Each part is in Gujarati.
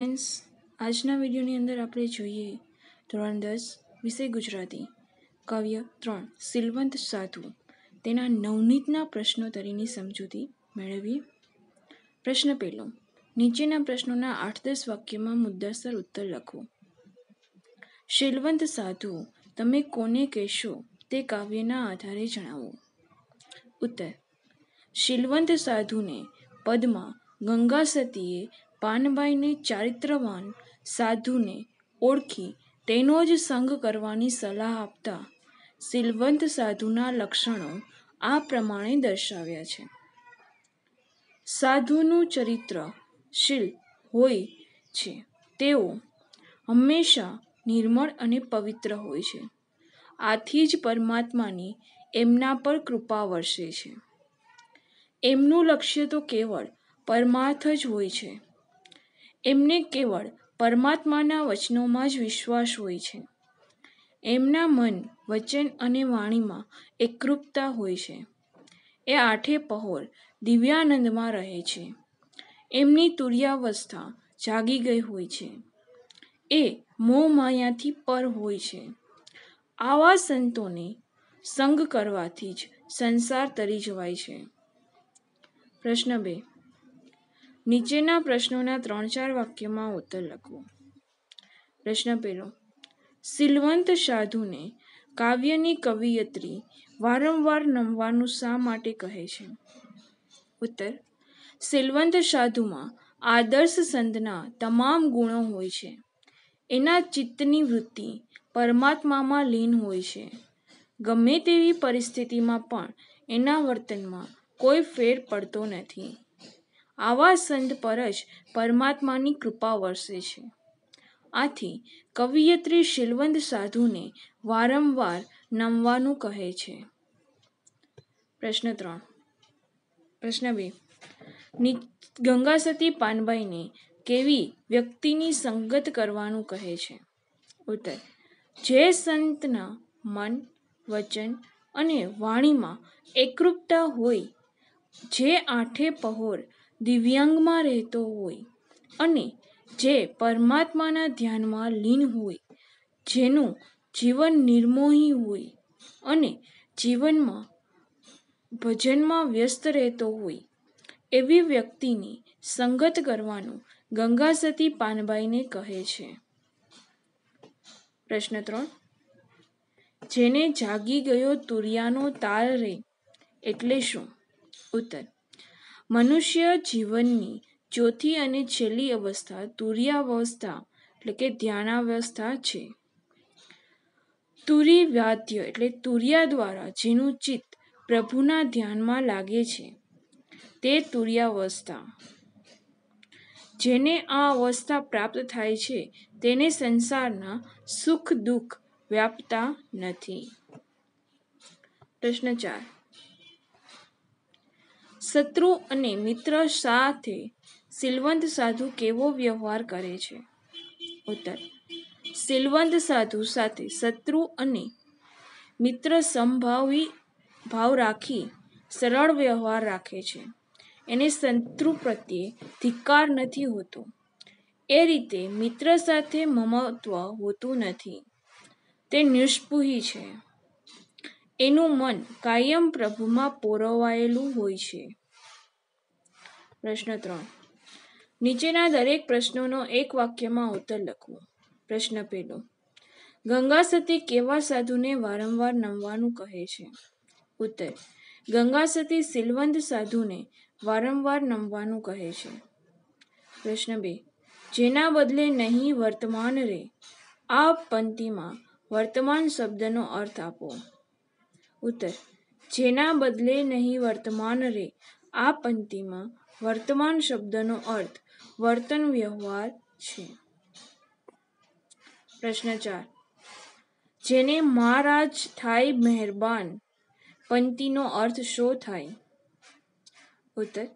ફ્રેન્ડ્સ આજના વિડીયોની અંદર આપણે જોઈએ ધોરણ દસ, વિષય ગુજરાતી. કાવ્ય ત્રણ, સિલવંત સાધુ. તેના નવનીતના પ્રશ્નોત્તરીની સમજૂતી મેળવીએ. પ્રશ્ન પહેલો, નીચેના પ્રશ્નોના આઠ દસ વાક્યમાં મુદ્દાસર ઉત્તર લખો. શીલવંત સાધુ, તમે કોને કહેશો તે કાવ્યના આધારે જણાવો. ઉત્તર શીલવંત સાધુને પદમાં ગંગા સતીએ પાનબાઈને ચારિત્રવાન સાધુને ઓળખી તેનો જ સંગ કરવાની સલાહ આપતા શીલવંત સાધુના લક્ષણો આ પ્રમાણે દર્શાવ્યા છે. સાધુનું ચરિત્ર શીલ હોય છે. તેઓ હંમેશા નિર્મળ અને પવિત્ર હોય છે. આથી જ પરમાત્માની એમના પર કૃપા વરસે છે. એમનું લક્ષ્ય તો કેવળ પરમાર્થ જ હોય છે. એમને કેવળ પરમાત્માના વચનોમાં જ વિશ્વાસ હોય છે. એમના મન, વચન અને વાણીમાં એકરૂપતા હોય છે. એ આઠે પહોર દિવ્યાનંદમાં રહે છે. એમની તુર્યાવસ્થા જાગી ગઈ હોય છે. એ મોહ માયાથી પર હોય છે. આવા સંતોને સંગ કરવાથી જ સંસાર તરી જવાય છે. પ્રશ્ન બે નીચેના પ્રશ્નોના ત્રણ ચાર વાક્યમાં ઉત્તર લખવો. પ્રશ્ન પહેલો, સિલવંત સાધુને કાવ્યની કવિયત્રી વારંવાર નમવાનું શા માટે કહે છે? ઉત્તર, સિલવંત સાધુમાં આદર્શ સંતના તમામ ગુણો હોય છે. એના ચિત્તની વૃત્તિ પરમાત્મામાં લીન હોય છે. ગમે તેવી પરિસ્થિતિમાં પણ એના વર્તનમાં કોઈ ફેર પડતો નથી. આવા સંત પર જ પરમાત્માની કૃપા વરસે છે. આથી કવિયત્રી શીલવંત સાધુને વારંવાર નમવાનું કહે છે. પ્રશ્ન ત્રણ. પ્રશ્ન બે. ગંગાસતી પાનબાઈને કેવી વ્યક્તિની સંગત કરવાનું કહે છે? ઉત્તર. જે સંતના મન, વચન અને વાણીમાં એકરૂપતા હોય, જે આઠે પહોર દિવ્યાંગમાં રહેતો હોય અને જે પરમાત્માના ધ્યાનમાં લીન હોય, જેનું જીવન નિર્મોહી હોય અને જીવનમાં ભજનમાં વ્યસ્ત રહેતો હોય, એવી વ્યક્તિની સંગત કરવાનું ગંગા સતી પાનબાઈને કહે છે. પ્રશ્ન ત્રણ. જેને જાગી ગયો તુરિયાનો તાલ રે, એટલે શું? ઉત્તર. મનુષ્ય જીવનની ચોથી અને છેલ્લી અવસ્થા તુર્યાવસ્થા, એટલે કે ધ્યાનાવસ્થા છે. તુરી વાદ્ય એટલે તુર્યા દ્વારા જેનું ચિત્ત પ્રભુના ધ્યાનમાં લાગે છે, તે તુર્યાવસ્થા. જેને આ અવસ્થા પ્રાપ્ત થાય છે, તેને સંસારના સુખ દુઃખ વ્યાપતા નથી. પ્રશ્ન ચાર. શત્રુ અને મિત્ર સાથે સિલવંત સાધુ કેવો વ્યવહાર કરે છે? ઉત્તર. સિલવંત સાધુ સાથે શત્રુ અને મિત્ર સંભાવી ભાવ રાખી સરળ વ્યવહાર રાખે છે. એને શત્રુ પ્રત્યે ધિક્કાર નથી હોતો. એ રીતે મિત્ર સાથે મમત્વ હોતું નથી. તે નિષ્પુહી છે. એનું મન કાયમ પ્રભુમાં પોરવાયેલું હોય છે. પ્રશ્ન ત્રણ. નીચેના દરેક પ્રશ્નોનો એક વાક્યમાં ઉત્તર લખવો. પ્રશ્ન પહેલો. ગંગા સતી કેવા સાધુને વારંવાર નમવાનું કહે છે? ઉત્તર. ગંગા સતી સિલવંત સાધુને વારંવાર નમવાનું કહે છે. પ્રશ્ન બે. જેના બદલે નહીં વર્તમાન રે આ પંક્તિમાં વર્તમાન શબ્દનો અર્થ આપો. ઉત્તર. જેના બદલે નહીં વર્તમાન રે. આ પંક્તિમાં વર્તમાન શબ્દનો અર્થ વર્તન વ્યવહાર છે. પ્રશ્ન ચાર. જેને મહારાજ થાય મહેરબાન, પંક્તિનો અર્થ શો થાય? ઉત્તર.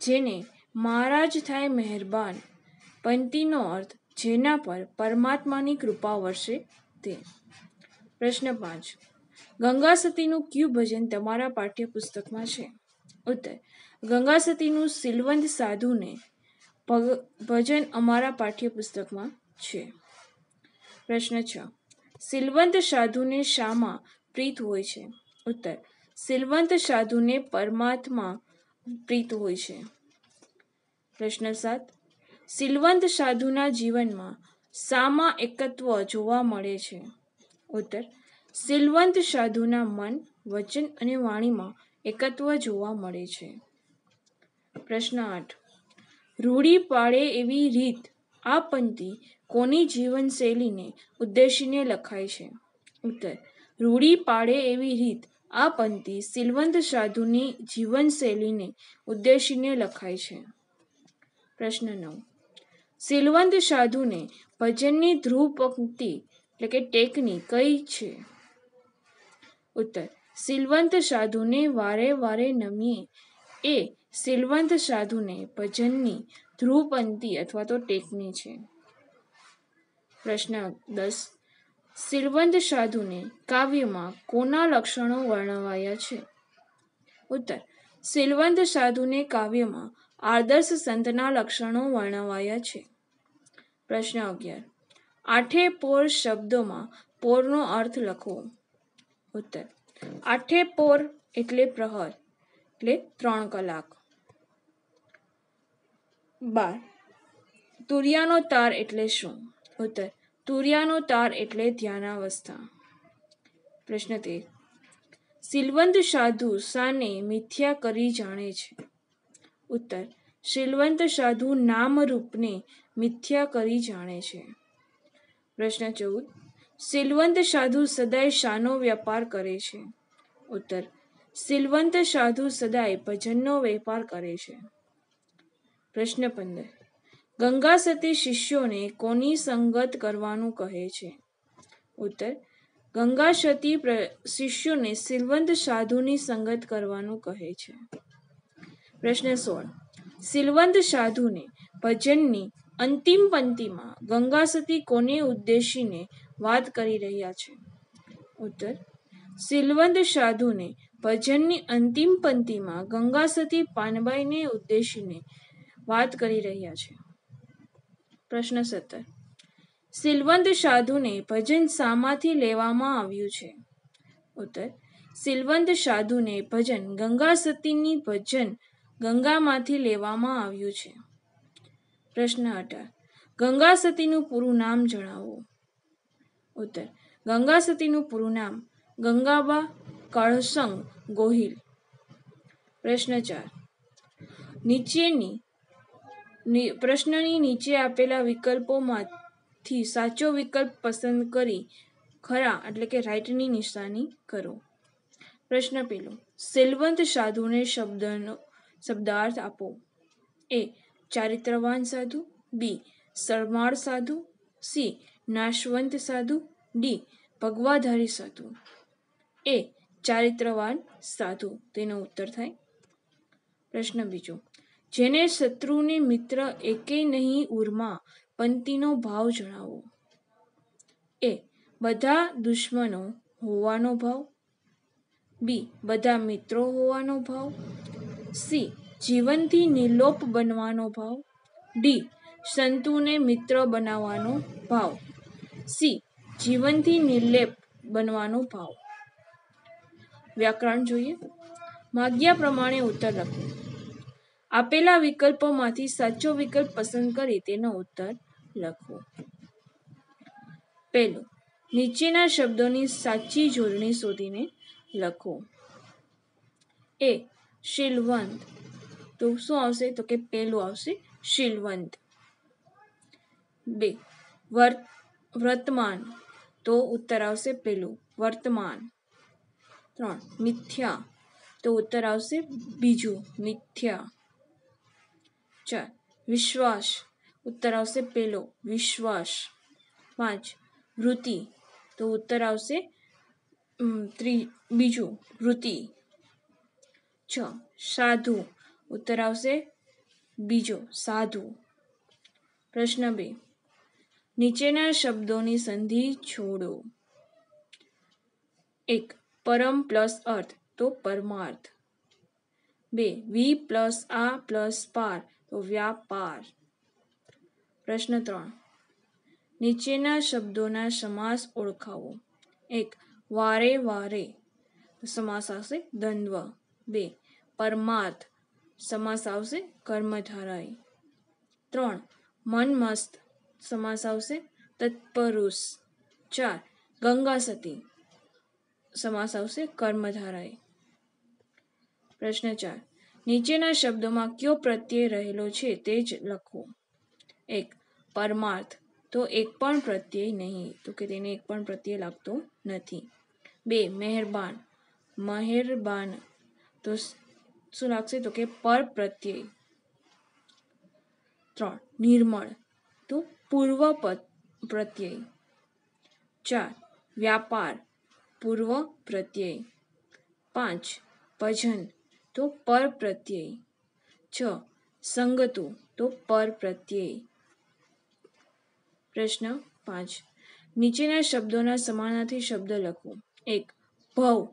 જેને મહારાજ થાય મહેરબાન, પંક્તિનો અર્થ જેના પર પરમાત્માની કૃપા વરસે તે. પ્રશ્ન પાંચ. ગંગા સતીનું ક્યુ ભજન તમારા પાઠ્યપુસ્તકમાં છે? ઉત્તર, ગંગા સતીનું સિલવંત સાધુને ભજન અમારા પાઠ્યપુસ્તકમાં છે. પ્રશ્ન છ, સિલવંત સાધુને શામાં પ્રીત હોય છે? ઉત્તર, સિલવંત સાધુને પરમાત્મા પ્રીત હોય છે. પ્રશ્ન સાત, સિલવંત સાધુના જીવનમાં સામા એકત્વ જોવા મળે છે? ઉત્તર સિલવંત સાધુના મન, વચન અને વાણીમાં એકત્વ જોવા મળે છે. પ્રશ્ન આઠ. રૂઢી પાડે એવી રીત આ પંક્તિ કોની જીવનશૈલીને ઉદ્દેશીને લખાય છે? ઉત્તર. રૂઢી પાડે એવી રીત આ પંક્તિ શીલવંત સાધુની જીવનશૈલીને ઉદ્દેશીને લખાય છે. પ્રશ્ન નવ. શીલવંત સાધુને ભજનની ધ્રુવ પંક્તિ, એટલે કે ટેકની, કઈ છે? ઉત્તર. સિલવંત સાધુને વારે વારે નમીએ. એ સિલવંત સાધુને ભજનની ધ્રુવપંથી અથવા તો ટેકની છે. પ્રશ્ન દસ. સિલવંત સાધુને કાવ્યમાં કોના લક્ષણો વર્ણવાયા છે? ઉત્તર. સિલવંત સાધુને કાવ્યમાં આદર્શ સંતના લક્ષણો વર્ણવાયા છે. પ્રશ્ન અગિયાર. આઠે પોર શબ્દોમાં પોરનો અર્થ લખો. ઉત્તર. આઠે પોર એટલે પ્રહર, એટલે ત્રણ કલાક. બાર. તુરિયાનો તાર એટલે શું? ઉત્તર. તુરિયાનો તાર એટલે ધ્યાનાવસ્થા. પ્રશ્ન તેર. સિલવંત સાધુ સાને મિથ્યા કરી જાણે છે. ઉત્તર. શીલવંત સાધુ નામરૂપને મિથ્યા કરી જાણે છે. પ્રશ્ન ચૌદ. સિલવંત સાધુ સદાય શાનો વ્યાપાર કરે છે. ઉત્તર, સિલવંત સાધુ સદાય ભજનનો વેપાર કરે છે. પ્રશ્ન પંદર, ગંગા સતી શિષ્યોને કોની સંગત કરવાનું કહે છે? ઉત્તર, ગંગા સતી શિષ્યોને સિલવંત સાધુની સંગત કરવાનું કહે છે. પ્રશ્ન સોળ, સિલવંત સાધુને ભજનની અંતિમ પંક્તિમાં ગંગા સતી કોને ઉદ્દેશીને વાત કરી રહ્યા છે. ઉત્તર. સિલવંત સાધુને ભજનની અંતિમ પંક્તિમાં ગંગા સતી પાનબાઈને ઉદ્દેશીને વાત કરી રહ્યા છે. પ્રશ્ન સત્તર. સિલવંત સાધુને ભજન શામાંથી લેવામાં આવ્યું છે? ઉત્તર. સિલવંત સાધુને ભજન ગંગા સતીની ભજન ગંગામાંથી લેવામાં આવ્યું છે. પ્રશ્ન અઢાર. ગંગા સતીનું પૂરું નામ જણાવો. ઉત્તર. ગંગા સતીનું પૂરું નામ ગંગાબા કળસંગ ગોહિલ. પ્રશ્ન ચાર. નીચેની પ્રશ્નની નીચે આપેલા વિકલ્પોમાંથી સાચો વિકલ્પ પસંદ કરી ખરા એટલે કે રાઈટની નિશાની કરો. પ્રશ્ન પેલો. સિલવંત સાધુને શબ્દનો, શબ્દાર્થ આપો. એ. ચારિત્રવાન સાધુ. બી. સરમાળ સાધુ. સી. નાશવંત સાધુ, ડી. ભગવાધારી સાધુ. એ. ચારિત્રવાન સાધુ. તેનો ઉત્તર થાય. પ્રશ્ન બીજો. જેને શત્રુને મિત્ર એકે નહીં ઉર્મા પંક્તિનો ભાવ જણાવો. એ. બધા દુશ્મનો હોવાનો ભાવ. બી. બધા મિત્રો હોવાનો ભાવ. સી. જીવનથી નિર્લોપ બનવાનો ભાવ. ડી. સંતુને મિત્ર બનાવવાનો ભાવ. સી. જીવનથી નિર્લેપ બનવાનો ભાવ. વ્યાકરણ જોઈએ. માગ્યા પ્રમાણે ઉત્તર લખો. આપેલા વિકલ્પોમાંથી સાચો વિકલ્પ પસંદ કરી તેનો ઉત્તર લખો. પહેલું, નીચેના શબ્દોની સાચી જોડણી શોધીને લખો. એ, શીલવંત. તો શું આવશે? તો કે પેલું આવશે શીલવંત. બે, વર્ત વર્તમાન તો ઉત્તર આવશે પેલું વર્તમાન ત્રણ મિથ્યા તો ઉત્તર આવશે બીજું મિથ્યા ચાર વિશ્વાસ ઉત્તર આવશે પેલો વિશ્વાસ પાંચ વૃત્તિ તો ઉત્તર આવશે ઉમ, ત્રી બીજું વૃત્તિ છ સાધુ ઉત્તર આવશે બીજો સાધુ પ્રશ્ન બે નીચેના શબ્દોની સંધિ છોડો. એક, પરમ પ્લસ અર્થ, તો પરમાર્થ. બે, વી પ્લસ આ પ્લસ પાર, તો વ્યાપાર. પ્રશ્ન ત્રણ, નીચેના શબ્દોના સમાસ ઓળખાવો. એક, વારે વારે સમાસ આવશે દ્વંદ્વ. બે, પરમાર્થ, સમાસ આવશે કર્મધારાય. ત્રણ, મન મસ્ત સમાસ આવશે તત્પરુષ ચાર ગંગા સતી સમાસ આવશે કર્મધારાએ પ્રશ્ન ચાર નીચેના શબ્દોમાં કયો પ્રત્યય રહેલો છે તે જ લખો। એક, પરમાર્થ, તો એક પણ પ્રત્યય નહીં, તો કે તેને એક પણ પ્રત્યય લાગતો નથી. બે, મહેરબાન મહેરબાન, તો શું લાગશે? તો કે પર પ્રત્યય ત્રણ, નિર્મળ, તો પૂર્વ પ્રત્યય. ચાર, વ્યાપાર, પૂર્વ પ્રત્યય. પાંચ, ભજન, તો પર પ્રત્યય. છ, સંગતુ, તો પર પ્રત્યય. પ્રશ્ન પાંચ, નીચેના શબ્દોના સમાનાર્થી શબ્દ લખો. એક, ભવ,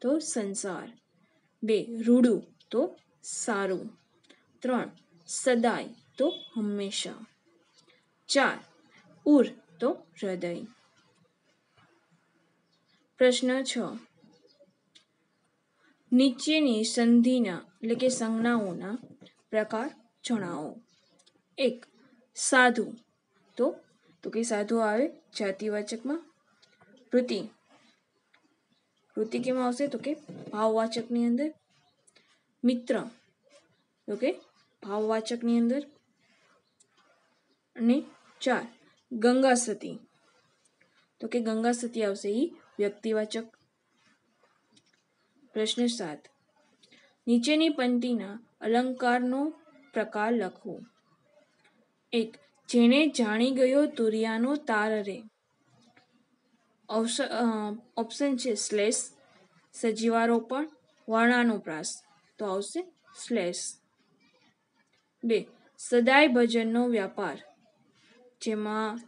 તો સંસાર. બે, રૂડું, તો સારું. ત્રણ, સદાય, તો હંમેશા. ચાર. ઉર તો હૃદય. પ્રશ્ન છ. નીચેની સંધિના, એટલે કે સંજ્ઞાઓના પ્રકાર જણાવો. એક, સાધુ. તો તો કે સાધુ આવે જાતિવાચકમાં. વૃત્તિ વૃત્તિ કેમાં આવશે? તો કે ભાવવાચકની અંદર. મિત્ર. તો કે ભાવવાચકની અંદર. અને ચાર, ગંગા સતી. તો કે ગંગા સતી આવશે એ વ્યક્તિવાચક. પ્રશ્ન સાત, નીચેની પંક્તિના અલંકારનો પ્રકાર લખો. એક, જેણે જાણી ગયો તુરિયાનો તાર રે. ઓપ્શન છે સ્લેશ સજીવારોપણ વર્ણાનુપ્રાસ તો આવશે સ્લેશ બે, સદાય ભજનનો વ્યાપાર. જેમાં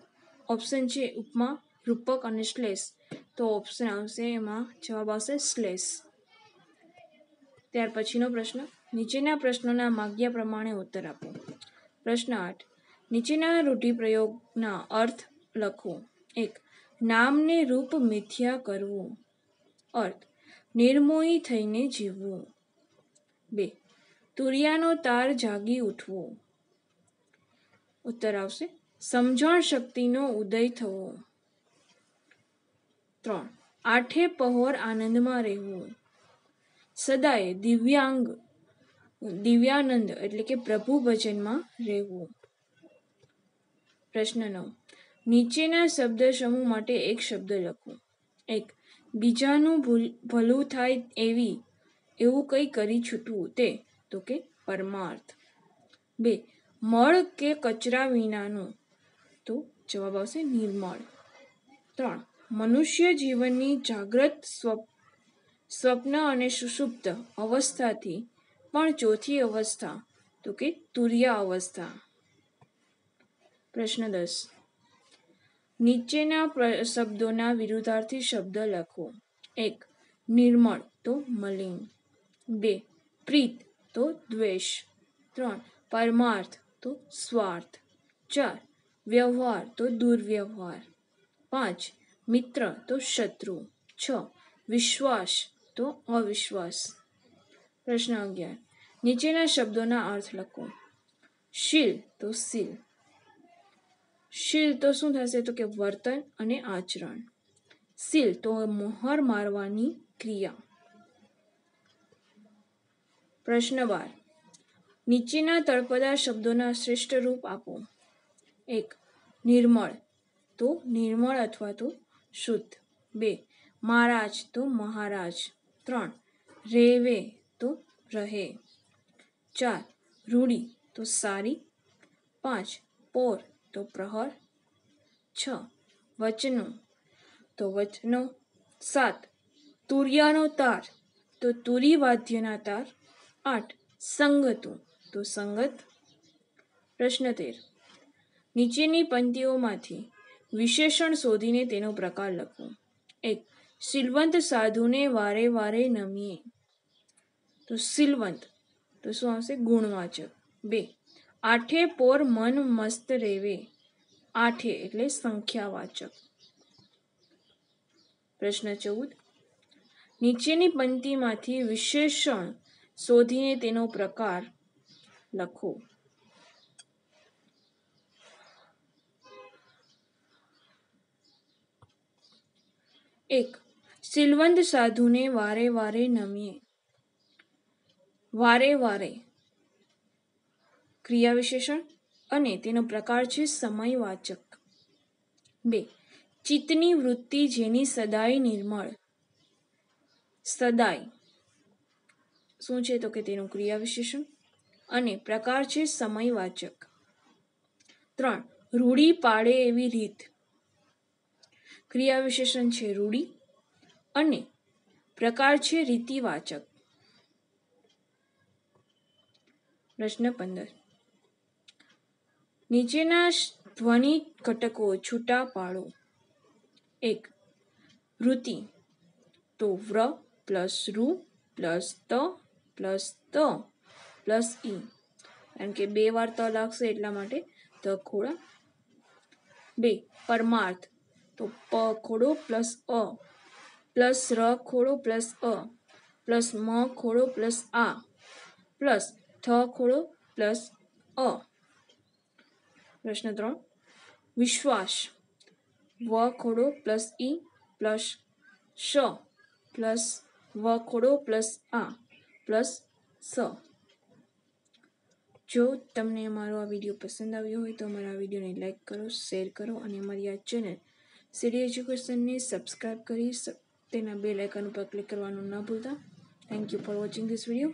ઓપ્શન છે ઉપમા, રૂપક અને શ્લેષ. તો ઓપ્શન આવશે એમાં જવાબ આવશે શ્લેષ. ત્યાર પછીનો પ્રશ્ન, નીચેના પ્રશ્નોના માગ્યા પ્રમાણે ઉત્તર આપો. પ્રશ્ન આઠ, નીચેના રૂઢિપ્રયોગના અર્થ લખો. એક, નામને રૂપ મિથ્યા કરવું. અર્થ, નિર્મોહી થઈને જીવવું. બે, તુરિયાનો તાર જાગી ઉઠવો. ઉત્તર આવશે સમજણ શક્તિનો ઉદય થવો. ત્રણ. આઠે પહોર આનંદમાં રહેવું. સદાય દિવ્યાંગ, દિવ્યાનંદ એટલે કે પ્રભુ ભજનમાં રહેવું. પ્રશ્ન નવ. નીચેના શબ્દ સમૂહ માટે એક શબ્દ લખો એક. બીજાનું ભલું થાય એવી, એવું કંઈ કરી છૂટવું. તે, તો કે પરમાર્થ. બે. મળ કે કચરા વિનાનું. તો જવાબ આવશે નિર્મળ. ત્રણ, મનુષ્ય જીવનની જાગ્રત સ્વપ્ન અને સુષુપ્ત અવસ્થાથી પણ ચોથી અવસ્થા, તો કે તુર્યા અવસ્થા. પ્રશ્ન દસ, નીચેના શબ્દોના વિરુદ્ધાર્થી શબ્દ લખો. એક, નિર્મળ, તો મલિન. બે, પ્રીત, તો દ્વેષ. ત્રણ, પરમાર્થ, તો સ્વાર્થ. ચાર વ્યવહાર તો દુર્વ્યવહાર. પાંચ, મિત્ર તો શત્રુ. છ, વિશ્વાસ તો અવિશ્વાસ. પ્રશ્ન અગિયાર, નીચેના શબ્દોના અર્થ લખો. શીલ તો શીલ. શીલ તો શું થશે? તો કે વર્તન અને આચરણ. શીલ તો મોહર મારવાની ક્રિયા. પ્રશ્ન બાર, નીચેના તળપદા શબ્દોના શ્રેષ્ઠ રૂપ આપો. એક, નિર્મળ. તો નિર્મળ અથવા તો શુદ્ધ. બે, મહારાજ તો મહારાજ. ત્રણ, રેવે તો રહે. ચાર, રૂડી તો સારી. પાંચ, પોર તો પ્રહર. છ, વચનો તો વચનો. સાત, તુરિયાનો તાર તો તુરી વાદ્યના તાર. આઠ, સંગતું તો સંગત. પ્રશ્ન તેર નીચેની પંક્તિઓમાંથી વિશેષણ શોધીને તેનો પ્રકાર લખો એક, સિલવંત સાધુને વારે વારે નમીએ. તો સિલવંત, તો શું આવશે? ગુણવાચક. બે, આઠે પોર મન મસ્ત રેવે. આઠે એટલે સંખ્યાવાચક. પ્રશ્ન ચૌદ, નીચેની પંક્તિમાંથી વિશેષણ શોધીને તેનો પ્રકાર લખો. એક સિલવંત સાધુને વારે વારે નમીએ. વારે વારે. ક્રિયા વિશેષણ અને તેનો પ્રકાર છે સમયવાચક. બે, ચિત્તની વૃત્તિ જેની સદાય નિર્મળ. સદાય. શું છે તો કે તેનું ક્રિયા વિશેષણ અને પ્રકાર છે સમયવાચક. ત્રણ, રૂઢી પાડે એવી રીત. ક્રિયા વિશેષણ છે રૂઢી અને પ્રકાર છે રીતિવાચક. પ્રશ્ન પંદર. નીચેના ધ્વનિ ઘટકો છૂટા પાડો. એક, વૃત્તિ. તો વ્ર પ્લસ રૂ પ્લસ ત પ્લસ ત પ્લસ ઈ કારણ કે બે વાર ત લાગશે એટલા માટે ત ખોળા. બે, પરમાર્થ. તો પ ખોડો પ્લસ અ. પ્લસ ર ખોડો પ્લસ અ. પ્લસ મ ખોડો પ્લસ આ. પ્લસ થ ખોડો પ્લસ અ. પ્રશ્ન ત્રણ. વિશ્વાસ. વ ખોડો પ્લસ ઈ પ્લસ શ. પ્લસ વ ખોડો પ્લસ આ પ્લસ સ. જો તમને અમારો આ વીડિયો પસંદ આવ્યો હોય તો અમારા વિડીયોને લાઈક કરો, શેર કરો અને અમારી આ ચેનલ સીડી એજ્યુકેશનને સબસ્ક્રાઈબ કરી તેના બે આઇકન ઉપર ક્લિક કરવાનું ન ભૂલતા. Thank you for watching this video